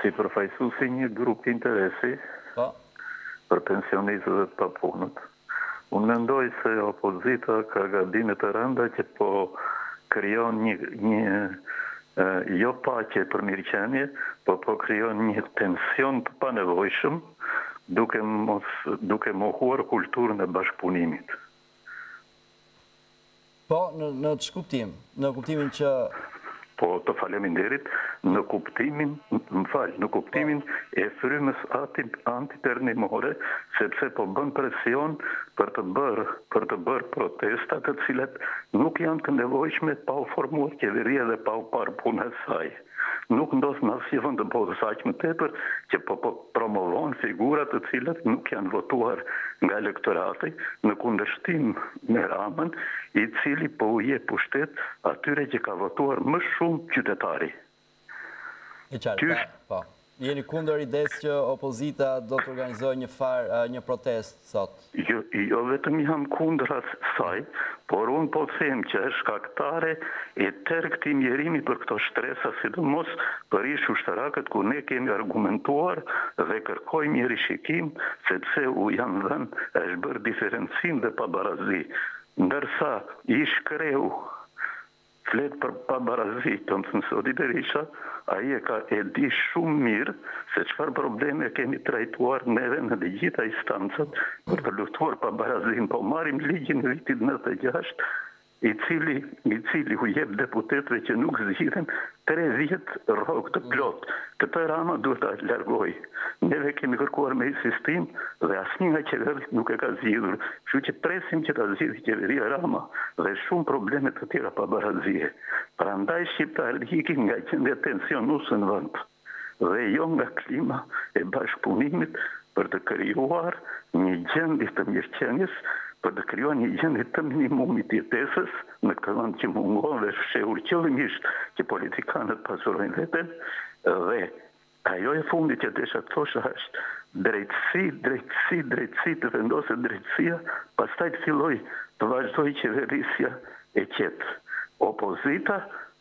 Si përfaqësues i një grupi interesi, për pensionistët dhe të papunët, unë mendoj se opozita ka gabime të rënda që po krijon një një jo paqe për mirëqenie, por po krijon një tension të panevojshëm duke mos duke mohuar kulturën e bashkëpunimit. Po, në ç'kuptim? Në kuptimin që. Po, të faleminderit, në kuptimin, më fal, në kuptimin e frymës antiperëndimore, sepse po bën presion për të bërë, për të bërë protesta të cilat nuk janë të nevojshme pa u formuar qeveria dhe pa u parë puna e saj. Nuk ndodh në asnjë vend të botës, aq më tepër që po promovon figura të cilat nuk janë votuar nga elektorati, në kundërshtim me Ramën, i cili po u jep pushtet atyre që ka votuar më shumë qytetari. Qysh Jeni kundër idesë që opozita do të organizojë një farë një protestë sot? Jo, jo vetëm jam kundër asaj, por unë po them që është shkaktare e tërë këtij mjerimi për këto shtresa, sidomos për ish-ushtarakët ku ne kemi argumentuar dhe kërkojmë një rishikim sepse u janë dhënë, është bërë diferencim dhe pabarazi. Ndërsa ish-kreu Flet për pabarazi domethënë Sali Berisha ai e ka e di shumë mirë se çfarë probleme kemi trajtuar neve në të gjitha instancat për të luftuar pabarazinë po marrim ligjin e vitit nëntëdhjetë e gjashtë i cili i cili u jep deputetëve që nuk zgjidhen Tridhjetë rrogë të plotë, këtë Rama duhet ta largojë. Neve kemi kërkuar me insistim dhe asnjë nga qeveritë nuk e ka zgjidhur, kështu që presim që ta zgjidhë qeveria Rama dhe shumë probleme të tjera pabarazie. Prandaj shqiptarët ikin nga gjendja tensionuese në vend dhe jo nga klima e bashkëpunimit për të krijuar një gjendje të mirëqenies, për të krijuar një gjendje të minimumit të jetesës, Në këtë vend që mungon dhe është fshehur qëllimisht që politikanët pasurojnë veten dhe ajo e fundit që desha të thosha është drejtësi, drejtësi, drejtësi të vendoset drejtësia, pastaj të fillojë të vazhdojë qeverisja e qetë. Opozita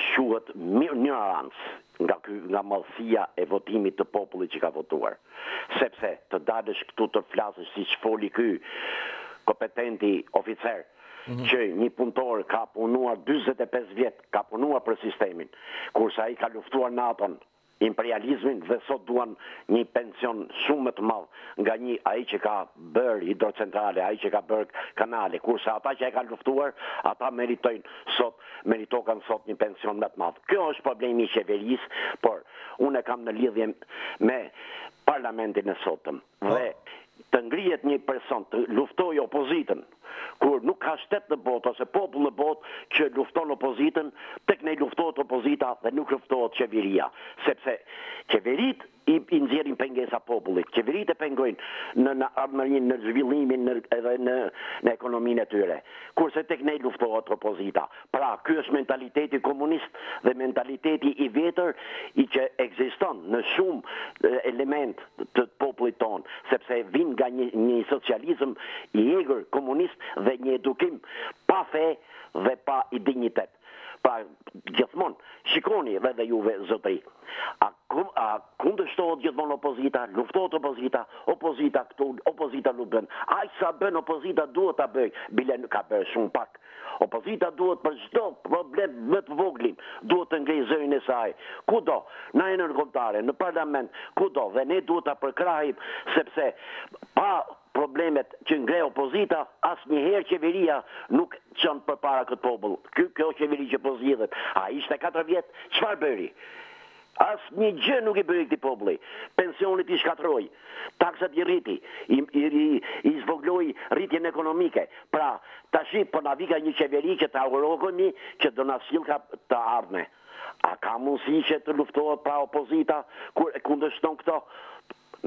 quhet injorancë nga ky nga madhësia e votimit të popullit që ka votuar sepse të dalësh këtu të flasësh siç foli ky kompetenti oficer që një punëtor ka punuar dyzet e pesë vjet ka punuar për sistemin kurse ai ka luftuar naton imperializmin dhe sot duan nji pension shumë më të madh nga nji ai që ka bërë hidrocentrale ai që ka bërë kanale kurse ata që e kanë luftuar ata meritojnë sot meritokan sot nji pension më të madh kjo është problemi i qeverisë por unë e kam në lidhje me parlamentin e sotëm Dhe të ngrihet një person të luftojë opozitën, kur nuk ka shtet në botë ose popull në botë që lufton opozitën, tek ne luftohet opozita dhe nuk luftohet qeveria, sepse qeveritë i nxjerrin pengesa popullit, qeveritë e pengojnë në në ardhmërinë, në zhvillimin, në edhe në në ekonominë e tyre. Kurse tek ne luftohet opozita. Pra, ky është mentaliteti komunist dhe mentaliteti i vjetër i që ekziston në shumë elementë, të popullit tonë, sepse vijnë nga një një socializëm i egër komunist dhe një edukim pa fe dhe pa i dinjitet. Pra, gjithmonë, shikoni edhe juve zotëri, a a kundërshtohet gjithmonë opozita, luftohet opozita, opozita këtu, opozita nuk bën. Aq sa bën opozita duhet ta bëjë, bile ka bërë shumë pak. Opozita duhet për çdo problem më të voglin duhet të ngrejë zërin e saj kudo, në arenën ndërkombëtare, në parlament, kudo dhe ne duhet ta përkrahim sepse pa problemet që ngre opozita asnjëherë qeveria nuk çon përpara këtë popull. Ky kjo qeveri që po zgjidhet, a ishte katër vjet? Çfarë bëri? Asnjë gjë nuk i bëri këtij populli. Pensionet i shkatërroi, taksat i rriti, i zvogëloi rritjen ekonomike. Pra, tashi po na vika një qeveri që ta urohemi që do na sjellka të ardhme. A ka mundësi që të luftohet pra opozita kur e kundërshton këto?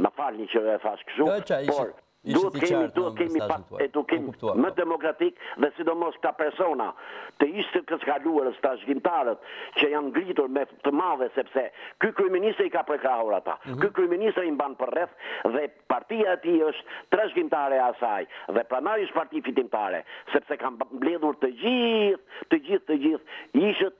Më falni që e thash kështu, por. Duhet kemi duhet kemi pak edukim më demokratik dhe sidomos këta persona të ish të së kaluarës trashëgimtarët që janë ngritur me të madhe sepse ky kryeministër i ka përkrahur ata ky kryeministër i mban përreth dhe partia e tij është trashëgimtare e asaj dhe prandaj është parti fitimtare sepse ka mbledhur të gjithë të gjithë të gjithë ishët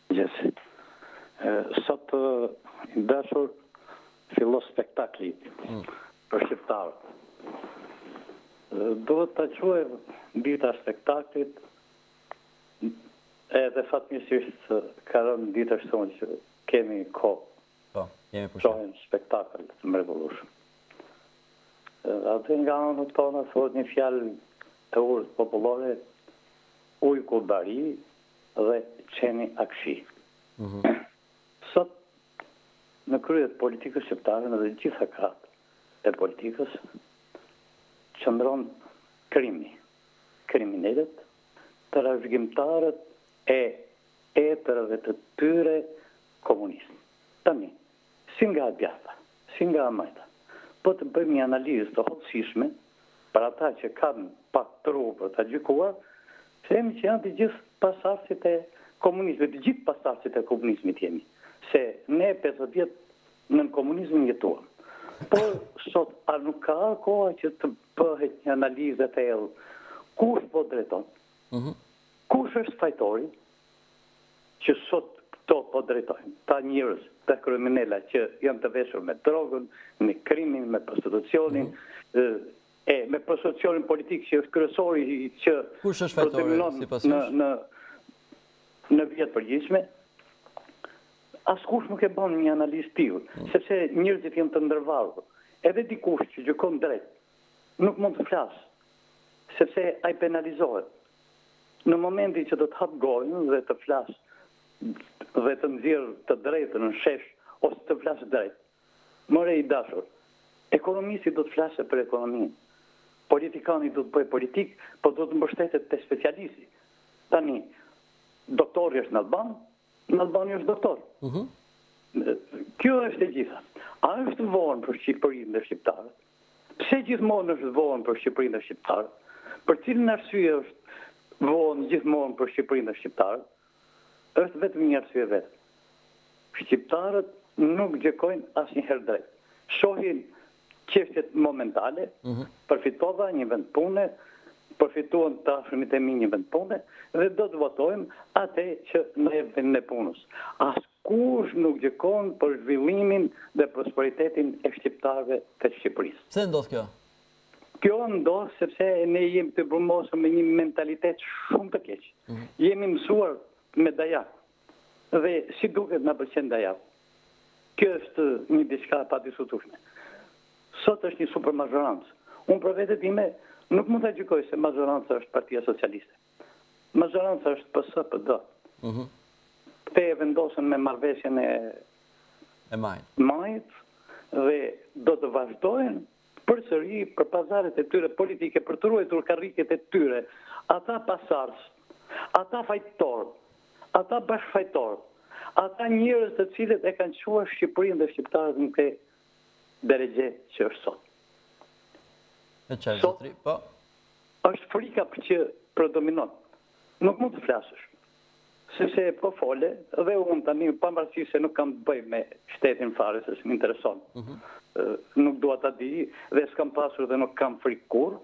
Mëngjes. Sot i dashur fillon spektakli për shqiptarët. Duhet ta quajmë dita e spektaklit edhe fatmirësisht ka rënë ditë e shtunë që kemi kohë Po, jemi pushim. Shohim spektakël të mrekullueshëm. Aty nga anët tona thuhet një fjalë e urtë popullore, ujku bari, dhe qeni Akshi. Sot në krye të politikës shqiptare në të gjitha krahët e politikës qëndron krimi, kriminelët, trashëgimtarët e etërve të tyre komunistë. Tani, si nga e djathta, si nga e majta, po të bëjmë një analizë të hollësishme për ata që kanë pak tru për ta gjykuar, themi që janë të gjithë pasardhësit e komunizmit, të gjithë pasardhësit e komunizmit jemi, se ne pesëdhjetë vjet nën komunizmin jetuam. Por sot a nuk ka ardhur koha që të bëhet një analizë e thellë kush po drejton? Kush është fajtori? që sot këto po drejtojnë, këta njerëz, këta kriminela që janë të veshur me drogën, me krimin, me prostitucionin, e me prostitucionin politik që është kryesori që predominon në vija të përgjithshme, askush nuk e bën një analizë të tillë, sepse njerëzit janë të ndërvarur. Edhe dikush që gjykon drejt, Nuk mund të flas, sepse ai penalizohet. Në momentin që do të hap gojën dhe të flas dhe të nxjerrë të drejtën në shesh ose të flas drejt. More i dashur, ekonomisti do të flasë për ekonominë. Politikani duhet të bëjë politikë, por duhet të mbështetet te specialisti. Tani, doktori është nallban, nallbani është doktor. Ëh. Kjo është e gjitha. A është vonë për Shqipërinë dhe shqiptarët? Pse gjithmonë është vonë për Shqipërinë dhe shqiptarët? Për cilën arsye është vonë gjithmonë për Shqipërinë dhe shqiptarët? Është vetëm një arsye vetëm. Shqiptarët nuk gjykojnë asnjëherë drejt. Shohin çështjet momentale, përfitova një vend pune, përfituan të afërmit e mi një vend pune dhe do të votojmë atë që na jep vendin e punës. As Kush nuk gjykon për zhvillimin dhe prosperitetin e shqiptarëve të Shqipërisë. Pse ndodh kjo? Kjo ndodh sepse ne jemi të brumosur me një mentalitet shumë të keq. Jemi mësuar me dajak dhe si duket na pëlqen dajaku. Kjo është një diçka e padiskutueshme. Sot është një supermazhorancë. Unë për vete time nuk mund ta gjykoj se mazhoranca është Partia Socialiste. Mazhoranca është PS PD. Mhm. Kte e vendosën me marrëveshjen e e majit. Majit dhe do të vazhdojnë përsëri për pazaret e tyre politike për të ruajtur karriget e tyre. Ata pasars, ata fajtor, ata bashkëfajtor, ata njerëz të cilët e kanë çuar Shqipërinë dhe shqiptarët në këtë derexhe që është sot. Në çaj zotri, po. Është frika që predominon. Nuk mund të flasësh. Sepse po fole dhe unë tani pavarësisht se nuk kam të bëj me shtetin fare se s'më intereson. Nuk dua ta di dhe s'kam pasur dhe nuk kam frikë kurrë.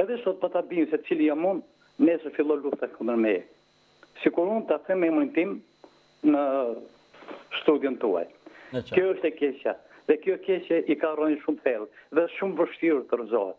Edhe sot po ta dinë se cili jam unë, nesër fillon lufta kundër meje. Sikur unë ta them emrin tim në studion tuaj. Kjo është e keqja. Dhe kjo e keqe i ka rrënjët shumë thellë dhe është shumë e vështirë të rrëzohet.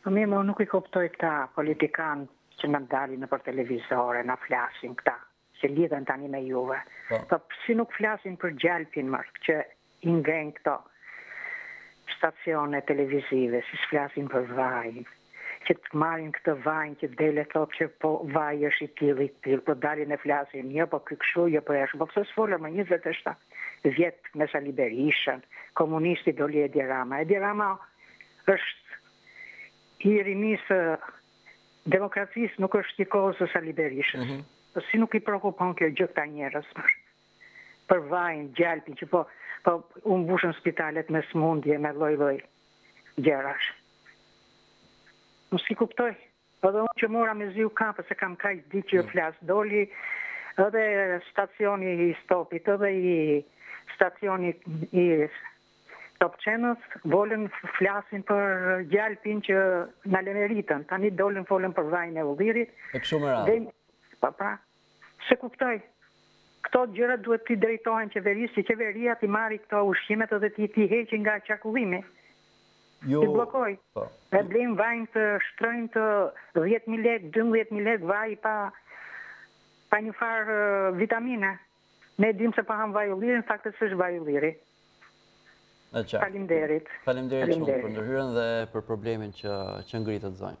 Po mirë, unë nuk i kuptoj këta politikanë që na dalin nëpër televizore, na flasin këta, që lidhen tani me juve. Po, po pse nuk flasin për gjalpin mor, që i ngrenë këto stacione televizive, si s'flasin për vajin, që të marrin këtë vajin që del e thotë që po vaji është i tillë i tillë, po dalin e flasin, jo po ky kështu, jo po ashtu, po pse s'folën për 27 vjet me Sali Berishën, komunisti doli Edi Rama, Edi Rama Është i rinisë së demokracisë nuk është i kohës së Sali Berishës. Po si nuk i preokupon kjo gjë këta njerëz mor. Për vajin, gjalpin që po po u mbushën spitalet me sëmundje, me lloj lloj gjërash. Unë s'i kuptoj. Edhe unë që mora mezi ju kapa se kam kaq ditë që flas, doli edhe stacioni i stopit, edhe i stacioni i Top Channel dolën flasin për gjalpin që na lemeritën. Tani dolën folën për vajin e ullirit. E kështu me radhë. Pa pra, S'e kuptoj. Këto gjëra duhet t'i drejtohen qeverisë që qeveria t'i marri këto ushqimet edhe t'i t'i heqi nga qarkullimi. Jo. T'i bllokojë. Po. E blejmë vajin të shtrenjtë dhjetë mijë lekë, dymbëdhjetë mijë lekë vaji pa pa një farë vitamine. Ne dimë se po hamë vaj ulliri, në fakt s'është vaj ulliri. Faleminderit. Faleminderit shumë për ndërhyrjen dhe për problemin që që ngritët zonjë.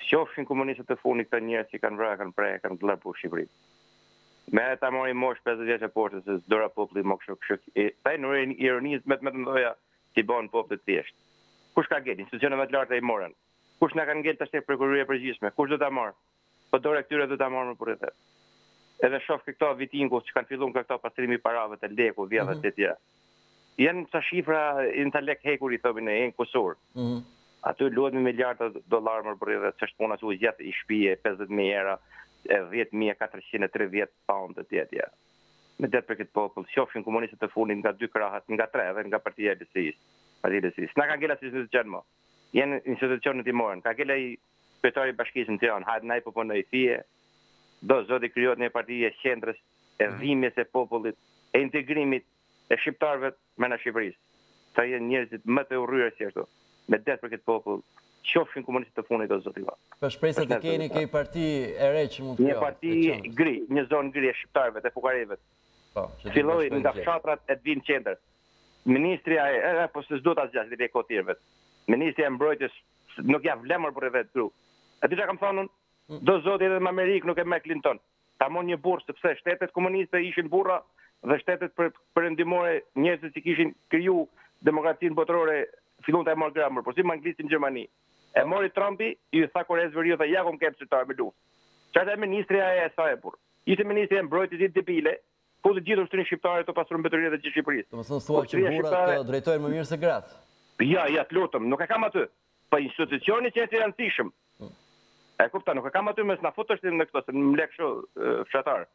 Të qofshin komunistët e fundit këta njerëz që kanë vrarë e kanë prerë e kanë gllëpur Shqipërinë. Le ta marri moshë pesëdhjetë vjeç e poshtë se s'duron populli mo kështu kështu këta janë ironitë më më të mëdha t'i bëhen popullit thjesht. Kush ka ngel? Institucionet më të larta i morën. Kush na ka ngel tashti prokuroria e përgjithshme? Kush do ta marrë? Po dore këtyre du ta marr mër burrë i dheut. Edhe shof ke këto vetingu që kanë fillu me këto pastrimi i parave të leku, vjedhës mhm. etj. Janë ca shifra intelekt hekur i thomi ne, janë kusur. Mhm. Aty luhet me miliarda dollarë mër burrë i dheut, ç'është puna që u gjet i shpije 50000 euro e 10430 pound etj. etj. Medet për këtë popull, qofshin komunistët të funit nga dy krahët, nga tre edhe nga partia e LSI-së. Partia e LSI-së. Na ka ngel asi të gjenë më. Jan institucionet i morën. Ka ngel ai kryetari i bashkisë në Tiranë, hajt naj po punon i fije, do zoti krijohet nje parti e qendrës, e dhimbjes e popullit, e integrimit e shqiptarëvet mrena Shqipërisë, sa jan njerzit më te urryer si ashtu, medet për këtë popull, qofshin komunistët e funit o zoti o. Për shpresat i keni ke i parti e re që mund të krijohet, e qendrës. Një parti gri, një zonë gri e shqiptarëvet, e fukarevet. Po, që të filloj nga fshatrat e vin qendër. Ministrja e e po se s'do ta zgjas le kot tjerë vet. Ministrja e mbrojtjes nuk ja vlen mor burrë i dheut gru. E di çka kam thënë unë? Mm. Do zoti edhe në Amerikë nuk e merr Clinton. Ta mon një burrë sepse shtetet komuniste ishin burra dhe shtetet për perëndimore njerëzit që kishin kriju demokracinë botërore fillun ta morin gra mër, por si në Angli si në Gjermani. E mori Trumpi, ju tha Koresë Veriut ju tha ja kom kepë qytetarë me luftë. Çfarë ministrja e sa e burrë? Ishte ministrja e mbrojtjes i debile po të gjithë ushtrin shqiptare të pastrojë mbeturinat e gjithë Shqipërisë. Domethënë thua që burrat të drejtojnë më mirë se gratë. Jo, jo, të lutem, nuk e kam aty. Po institucioni që është i rëndësishëm. E kupton, nuk e kam aty, mos na futesh në këto se më le kështu fshatar.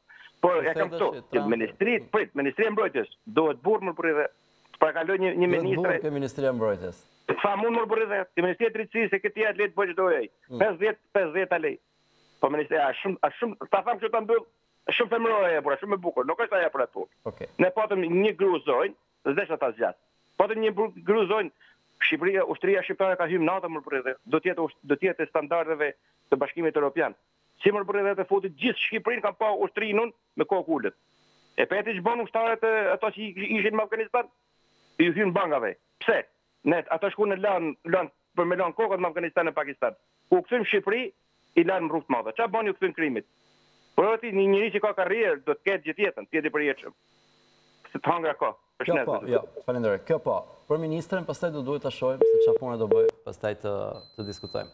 Po e kam këtu. Ministri, prit, Ministria e Mbrojtjes, duhet burrë mër burrë i dheut të parakaloj një një ministre. Duhet burrë ke Ministria e Mbrojtjes. Sa mund mër burrë i dheut, ke Ministria e Drejtësisë, e kët e atë le të bëjë ç'do ai. 50 50 alej. Po ministrja, është shumë, është shumë, ta them që ta mbyll, është shumë femërore e bura, shumë e bukur, nuk është ajo për atë punë. Okay. Ne patëm një gru zonjë, edhe s'du ta zgjas. Patëm një gru zonjë, Shqipëria, ushtria shqiptare ka hy në NATO mër burrë, do t'jetë, do t'jetë e standardeve të bashkimit Europian. Si mër burrë i dheut e futi gjithë Shqipërinë kam pa ushtrinë unë me kokë ulët. E pe ti ç'bënë ushtarët ato që ishin në Afganistan, i hynë bankave. Pse? Ne, ato shkun lanë, lanë Për me lanë kokët në Afganistan e Pakistan. Kur u kthyn në Shqipëri, i lanë në rrugë të madhe. Çfarë bën ju kthyn krimit? Por ore ti, një njeri që ka karrierë, do të ketë gjithë jetën, të jetë i përjetshëm. Se të hangra ka. Kjo po, jo, falenderoj. Kjo po. Për ministren pastaj do duhet ta shohim se çfarë pune do bëjë, pastaj të diskutojmë.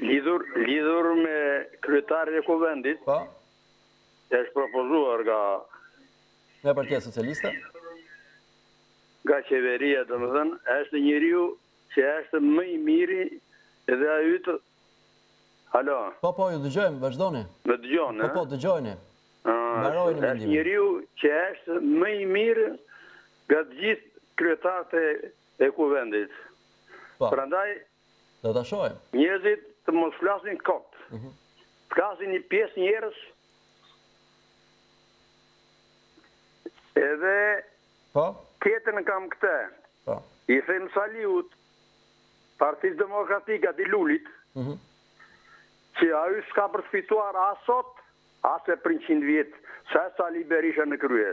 Lidhur, lidhur me kryetarin e Kuvendit, Po, që është propozuar nga, nga Partia Socialiste. nga qeveria, domethënë, është njeriu që është më i miri dhe ai yt. Alo, Po, po, ju dëgjojmë, vazhdoni. më dëgjon, Po, ë? po, dëgjoheni. Ah, Mbarojeni është mendimin. njeriu që është më i mirë nga të gjithë kryetarët e, e Kuvendit. Po. Prandaj Do ta shohim. Njerëzit të mos flasin kot. Flasin një pjesë njerëz. Edhe po. Tjetër kam këtë. Po. I them Saliut Partisë Demokratike aty Lulit. Mhm. Mm që ai s'ka për të fituar as sot, as e për 100 vjet, sa është Sali Berisha në krye.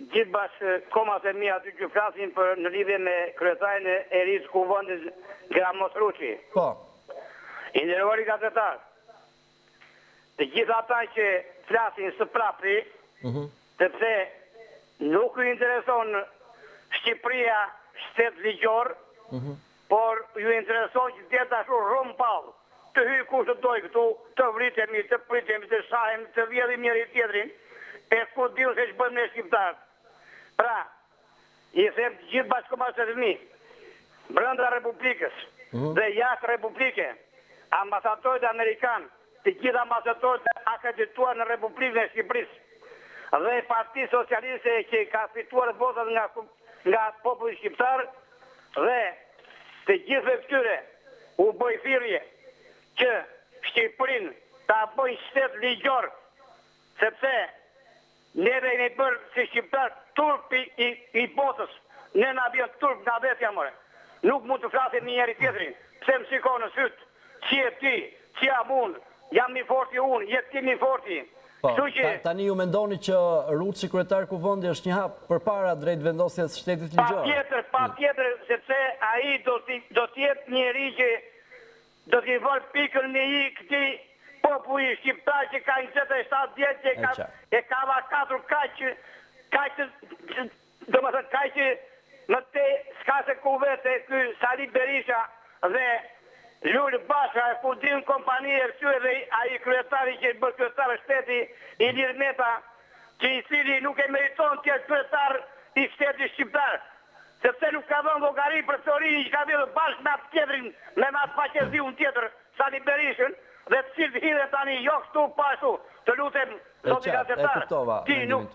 Gjithë bashkëkombasit e mi aty që flasin për në lidhje me kryetarin e ri të Kuvendit Gramoz Ruçi. Po. I nderuari gazetar, të gjithë ata që flasin së prapti, sepse nuk ju intereson Shqipëria shtet ligjor, Por ju intereson që të jetë ashtu rrumpallë, të hyjë kush të dojë këtu, të vritemi, të pritemi, të shahemi, të vjedhim njëri tjetrin, e ku di unë se ç'bëjmë ne shqiptarët. Pra, i them të gjithë bashkëkombëtarët e mi, brenda Republikës dhe jashtë Republike, ambasadorët amerikanë, të gjithë ambasadorët e akredituar në Republikën e Shqipërisë dhe Partisë Socialiste që ka fituar votat nga nga populli shqiptar dhe të gjithëve këtyre u bëj thirrje që Shqipërinë ta bëjnë shtet ligjor sepse neve jemi bërë si shqiptarë turpi i botës ne na vjen turp nga vetja more nuk mund të flasim me njëri tjetrin pse më shikon në sytë Ç'je ti? Ç'jam unë? Jam më i forti unë, je ti më i forti. Po, tani ju mendoni që Ruçi kryetar Kuvendi është një hap përpara drejt vendosjes shtetit ligjor? Patjetër, patjetër, sepse ai do do të jetë njeri që do t'i vërë pikën mbi i këtij populli shqiptar që ka njëzet e shtatë vjet që ka vajtur kaq kaq Domethënë kaq më tej s'ka se ku vete ky Sali Berisha dhe Lul Basha e ku di unë kompani edhe ai kryetari që është bërë kryetar shteti Ilir Meta që i cili nuk e meriton të jet kryetar i shteti shqiptar sepse nuk ka dhën llogari për floririn që ka vjedhur bashk me at tjetrin me at faqeziun tjetër Sali Berishën dhe të cilt hidhen tani jo kshtu po ashtu të lutem zoti gazetar ti nuk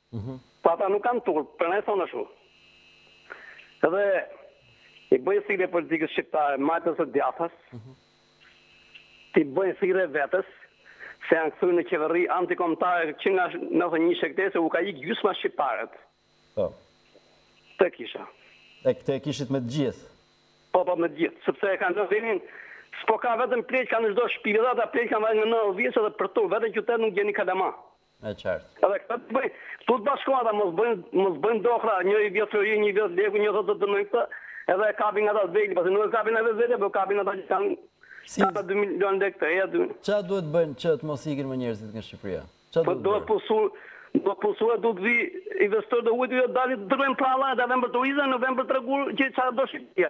Po ata nuk kanë turp, prandaj thonë ashtu. Edhe i bëj thirrje politikës shqiptare, majtës dhe djathtas, t'i bëjnë thirrje vetes se janë kthyer në qeverri antikombëtare që nga nëntëdhjetë e një që këtej se u ka ik gjysma shqiptarët. Po. Këtë e kisha. E këtë e kishit me të gjithë. Po po me të gjithë, sepse e kanë lënë vendin s'po ka vetëm pleqka në çdo shtëpi, edhe ata pleqka mbajnë nga nëntëdhjetë vjeç edhe për turp, vete në qytet nuk gjeni kalama. E qartë. Edhe këtë të bëjnë, këtu të bashkuata mos bëjnë, mos bëjnë dohra, një i vjetë flori, një i vjetë leku, një thotë të të mëjnë këtë, edhe e kapin nga ta zvejli, pasi nuk e kapin e vezete, po kapin ata që kanë Si... Ata 2 milion lek të eja 2. Ça duhet të bëjnë që të mos ikin më njerëzit nga Shqipëria? Ça po duhet të bëjnë? Do të pësua do të vi investitorë të huaj jo dalit të dërgojnë prava edhe vend për turizëm në vend për tregu që çfarë do shitja.